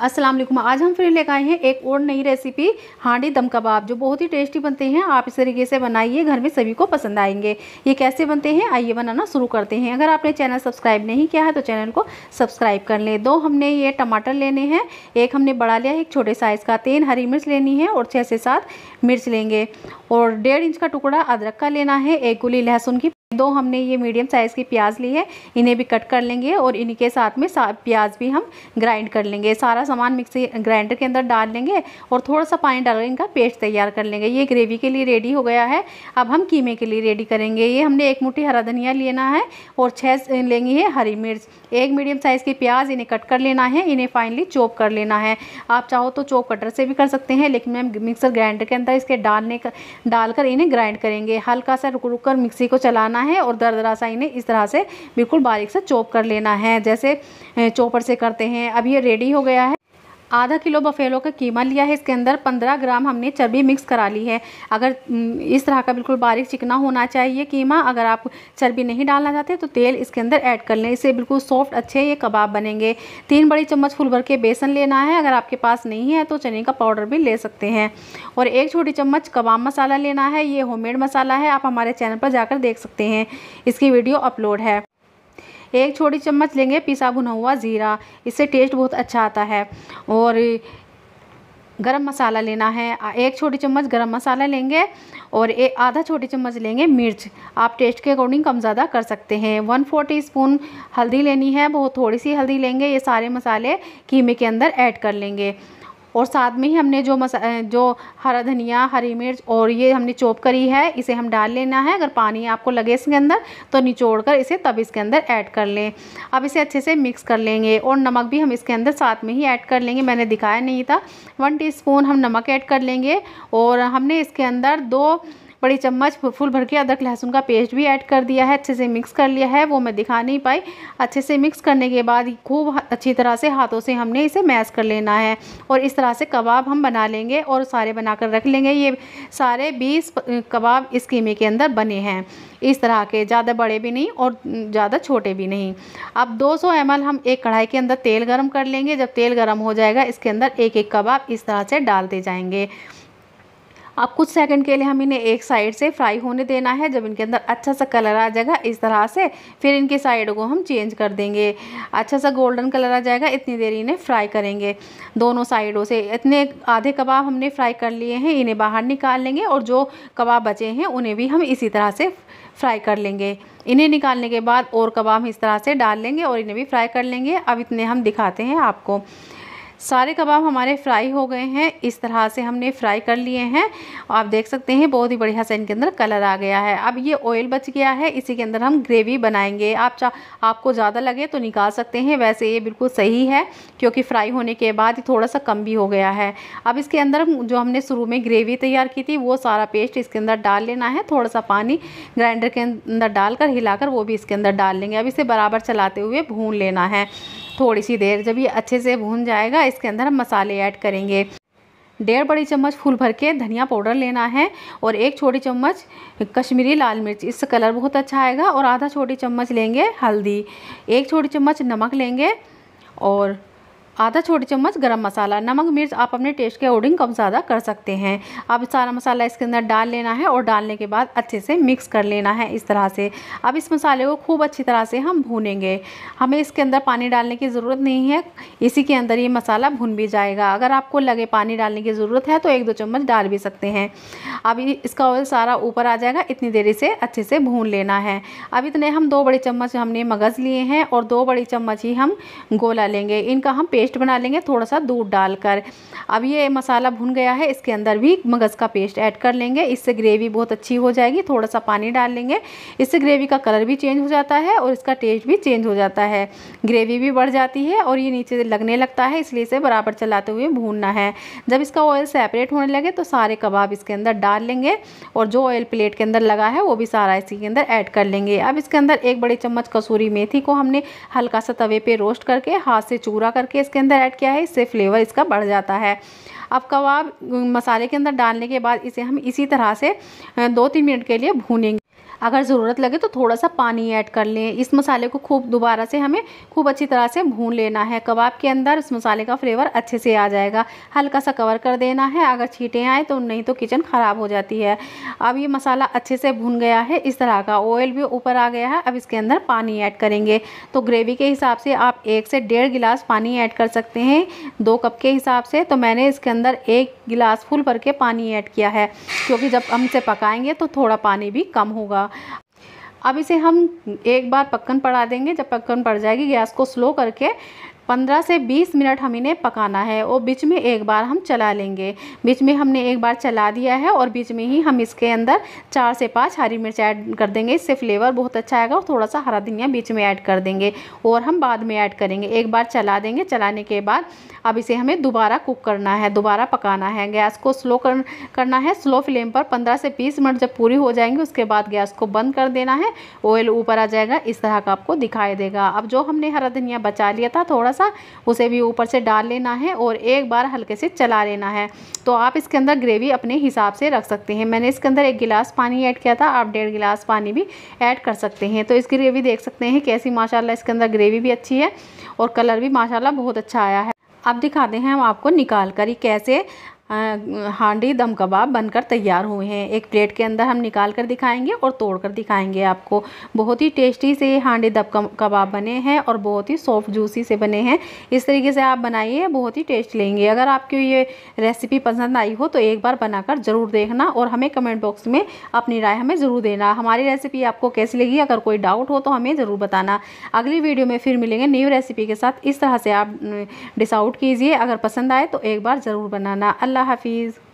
अस्सलाम वालेकुम। आज हम फिर लेकर आए हैं एक और नई रेसिपी हांडी दम कबाब, जो बहुत ही टेस्टी बनते हैं। आप इस तरीके से बनाइए, घर में सभी को पसंद आएँगे। ये कैसे बनते हैं, आइए बनाना शुरू करते हैं। अगर आपने चैनल सब्सक्राइब नहीं किया है तो चैनल को सब्सक्राइब कर लें। दो, हमने ये टमाटर लेने हैं। एक, हमने बड़ा लिया है, एक छोटे साइज़ का। तीन, हरी मिर्च लेनी है और छः से सात मिर्च लेंगे। और डेढ़ इंच का टुकड़ा अदरक का लेना है, एक गुली लहसुन की दो हमने ये मीडियम साइज़ की प्याज ली है इन्हें भी कट कर लेंगे और इन्हीं के साथ में सा, प्याज भी हम ग्राइंड कर लेंगे। सारा सामान मिक्सी ग्राइंडर के अंदर डाल लेंगे और थोड़ा सा पानी डालकर इनका पेस्ट तैयार कर लेंगे। ये ग्रेवी के लिए रेडी हो गया है। अब हम कीमे के लिए रेडी करेंगे। ये हमने एक मुट्ठी हरा धनिया लेना है और छः लेंगे है हरी मिर्च। एक मीडियम साइज़ की प्याज इन्हें कट कर लेना है इन्हें फाइनली चॉप कर लेना है। आप चाहो तो चॉप कटर से भी कर सकते हैं लेकिन मैं मिक्सर ग्राइंडर के अंदर इसके डालने का डालकर इन्हें ग्राइंड करेंगे। हल्का सा रुक रुक कर मिक्सी को चलाना है। और दरदरा सा इन्हें इस तरह से बिल्कुल बारीक से चॉप कर लेना है। जैसे चॉपर से करते हैं। अब ये रेडी हो गया है। आधा किलो बफेलो का कीमा लिया है। इसके अंदर पंद्रह ग्राम हमने चर्बी मिक्स करा ली है। अगर इस तरह का बिल्कुल बारीक चिकना होना चाहिए कीमा, अगर आप चर्बी नहीं डालना चाहते तो तेल इसके अंदर ऐड कर लें। इससे बिल्कुल सॉफ्ट, अच्छे ये कबाब बनेंगे। तीन बड़ी चम्मच फुल भर के बेसन लेना है। अगर आपके पास नहीं है तो चने का पाउडर भी ले सकते हैं। और एक छोटी चम्मच कबाब मसाला लेना है। ये होममेड मसाला है। आप हमारे चैनल पर जाकर देख सकते हैं। इसकी वीडियो अपलोड है। एक छोटी चम्मच लेंगे, पिसा भुना हुआ ज़ीरा। इससे टेस्ट बहुत अच्छा आता है। और गरम मसाला लेना है। एक छोटी चम्मच गरम मसाला लेंगे और एक आधा छोटी चम्मच लेंगे मिर्च। आप टेस्ट के अकॉर्डिंग कम ज़्यादा कर सकते हैं। वन फोर टी स्पून हल्दी लेनी है। बहुत थोड़ी सी हल्दी लेंगे। ये सारे मसाले कीमे के अंदर ऐड कर लेंगे। और साथ में ही हमने जो मसा जो हरा धनिया, हरी मिर्च और ये हमने चोप करी है, इसे हम डाल लेना है। अगर पानी आपको लगे इसके अंदर तो निचोड़ कर इसे तब इसके अंदर ऐड कर लें। अब इसे अच्छे से मिक्स कर लेंगे और नमक भी हम इसके अंदर साथ में ही ऐड कर लेंगे। मैंने दिखाया नहीं था। वन टी हम नमक ऐड कर लेंगे और हमने इसके अंदर दो बड़ी चम्मच फुल भर के अदरक लहसुन का पेस्ट भी ऐड कर दिया है। अच्छे से मिक्स कर लिया है, वो मैं दिखा नहीं पाई। अच्छे से मिक्स करने के बाद खूब अच्छी तरह से हाथों से हमने इसे मैश कर लेना है। और इस तरह से कबाब हम बना लेंगे और सारे बनाकर रख लेंगे। ये सारे बीस कबाब इस कीमे के अंदर बने हैं। इस तरह के ज़्यादा बड़े भी नहीं और ज़्यादा छोटे भी नहीं। अब 200 सौ हम एक कढ़ाई के अंदर तेल गरम कर लेंगे। जब तेल गरम हो जाएगा, इसके अंदर एक एक कबाब इस तरह से डालते जाएँगे। अब कुछ सेकंड के लिए हम इन्हें एक साइड से फ्राई होने देना है। जब इनके अंदर अच्छा सा कलर आ जाएगा इस तरह से, फिर इनके साइड को हम चेंज कर देंगे। अच्छा सा गोल्डन कलर आ जाएगा, इतनी देर इन्हें फ्राई करेंगे। दोनों साइडों से इतने आधे कबाब हमने फ्राई कर लिए हैं, इन्हें बाहर निकाल लेंगे और जो कबाब बचे हैं उन्हें भी हम इसी तरह से फ्राई कर लेंगे। इन्हें निकालने के बाद और कबाब इस तरह से डाल लेंगे और इन्हें भी फ्राई कर लेंगे। अब इतने हम दिखाते हैं आपको। सारे कबाब हमारे फ्राई हो गए हैं। इस तरह से हमने फ्राई कर लिए हैं। आप देख सकते हैं, बहुत ही बढ़िया से इनके अंदर कलर आ गया है। अब ये ऑयल बच गया है, इसी के अंदर हम ग्रेवी बनाएँगे। आप चा, आपको ज़्यादा लगे तो निकाल सकते हैं। वैसे ये बिल्कुल सही है, क्योंकि फ्राई होने के बाद ही थोड़ा सा कम भी हो गया है। अब इसके अंदर जो हमने शुरू में ग्रेवी तैयार की थी, वो सारा पेस्ट इसके अंदर डाल लेना है। थोड़ा सा पानी ग्राइंडर के अंदर डालकर, हिलाकर वो भी इसके अंदर डाल लेंगे। अब इसे बराबर चलाते हुए भून लेना है। थोड़ी सी देर जब ये अच्छे से भून जाएगा, इसके अंदर हम मसाले ऐड करेंगे। डेढ़ बड़ी चम्मच फूल भर के धनिया पाउडर लेना है और एक छोटी चम्मच कश्मीरी लाल मिर्च। इससे कलर बहुत अच्छा आएगा और आधा छोटी चम्मच लेंगे हल्दी। एक छोटी चम्मच नमक लेंगे और आधा छोटी चम्मच गरम मसाला, नमक, मिर्च, आप अपने टेस्ट के अकॉर्डिंग कम ज़्यादा कर सकते हैं। अब सारा मसाला इसके अंदर डाल लेना है और डालने के बाद अच्छे से मिक्स कर लेना है इस तरह से। अब इस मसाले को खूब अच्छी तरह से हम भूनेंगे। हमें इसके अंदर पानी डालने की ज़रूरत नहीं है, इसी के अंदर ये मसाला भुन भी जाएगा। अगर आपको लगे पानी डालने की ज़रूरत है तो एक दो चम्मच डाल भी सकते हैं। अब इसका ऑयल सारा ऊपर आ जाएगा, इतनी देरी से अच्छे से भून लेना है। अब इतने हम दो बड़े चम्मच हमने मगज़ लिए हैं और दो बड़ी चम्मच ही हम गोला लेंगे। इनका हम पेस्ट बना लेंगे थोड़ा सा दूध डालकर। अब ये मसाला भुन गया है, इसके अंदर भी मगज़ का पेस्ट ऐड कर लेंगे। इससे ग्रेवी बहुत अच्छी हो जाएगी थोड़ा सा पानी डाल लेंगे। इससे ग्रेवी का कलर भी चेंज हो जाता है और इसका टेस्ट भी चेंज हो जाता है। ग्रेवी भी बढ़ जाती है और ये नीचे लगने लगता है, इसलिए इसे बराबर चलाते हुए भूनना है। जब इसका ऑयल सेपरेट होने लगे तो सारे कबाब इसके अंदर डाल लेंगे और जो ऑयल प्लेट के अंदर लगा है, वो भी सारा इसी के अंदर ऐड कर लेंगे। अब इसके अंदर एक बड़ी चम्मच कसूरी मेथी को हमने हल्का सा तवे पे रोस्ट करके, हाथ से चूरा करके इसके अंदर ऐड किया है, इससे फ्लेवर इसका बढ़ जाता है। अब कबाब, मसाले के अंदर डालने के बाद इसे हम इसी तरह से दो तीन मिनट के लिए भूनेंगे। अगर ज़रूरत लगे तो थोड़ा सा पानी ऐड कर लें। इस मसाले को खूब दोबारा से हमें खूब अच्छी तरह से भून लेना है। कबाब के अंदर इस मसाले का फ्लेवर अच्छे से आ जाएगा। हल्का सा कवर कर देना है। अगर छीटें आए तो नहीं तो किचन ख़राब हो जाती है। अब ये मसाला अच्छे से भून गया है। इस तरह का ऑयल भी ऊपर आ गया है। अब इसके अंदर पानी ऐड करेंगे। तो ग्रेवी के हिसाब से आप एक से डेढ़ गिलास पानी ऐड कर सकते हैं। दो कप के हिसाब से। तो मैंने इसके अंदर एक गिलास फुल भर के पानी ऐड किया है। क्योंकि जब हम इसे पकाएँगे तो थोड़ा पानी भी कम होगा। अब इसे हम एक बार पक्कन पड़ा देंगे। जब पक्कन पड़ जाएगी, गैस को स्लो करके पंद्रह से बीस मिनट हम इन्हें पकाना है और बीच में एक बार हम चला लेंगे। बीच में हमने एक बार चला दिया है और बीच में ही हम इसके अंदर चार से पाँच हरी मिर्च ऐड कर देंगे। इससे फ्लेवर बहुत अच्छा आएगा और थोड़ा सा हरा धनिया बीच में ऐड कर देंगे और हम बाद में ऐड करेंगे। एक बार चला देंगे। चलाने के बाद अब इसे हमें दोबारा कुक करना है दोबारा पकाना है। गैस को स्लो कर, करना है। स्लो फ्लेम पर पंद्रह से बीस मिनट जब पूरी हो जाएँगे उसके बाद गैस को बंद कर देना है। ऑयल ऊपर आ जाएगा। इस तरह का आपको दिखाई देगा। अब जो हमने हरा धनिया बचा लिया था थोड़ा सा उसे भी ऊपर से डाल लेना है और एक बार हल्के से चला लेना है। तो आप इसके अंदर ग्रेवी अपने हिसाब से रख सकते हैं। मैंने इसके अंदर एक गिलास पानी ऐड किया था, आप डेढ़ गिलास पानी भी ऐड कर सकते हैं। तो इसकी ग्रेवी देख सकते हैं कैसी, माशाल्लाह इसके अंदर ग्रेवी भी अच्छी है और कलर भी माशाला बहुत अच्छा आया है। अब दिखाते हैं हम आपको निकाल कर ही कैसे हांडी दम कबाब बनकर तैयार हुए हैं। एक प्लेट के अंदर हम निकाल कर दिखाएँगे और तोड़ कर दिखाएँगे आपको। बहुत ही टेस्टी से हांडी दम कबाब बने हैं और बहुत ही सॉफ्ट, जूसी से बने हैं। इस तरीके से आप बनाइए, बहुत ही टेस्ट लेंगे। अगर आपको ये रेसिपी पसंद आई हो तो एक बार बनाकर ज़रूर देखना और हमें कमेंट बॉक्स में अपनी राय हमें ज़रूर देना। हमारी रेसिपी आपको कैसी लगी, अगर कोई डाउट हो तो हमें ज़रूर बताना। अगली वीडियो में फिर मिलेंगे न्यू रेसिपी के साथ। इस तरह से आप डिस आउट कीजिए। अगर पसंद आए तो एक बार ज़रूर बनाना। अल्लाह अल्लाह हाफिज़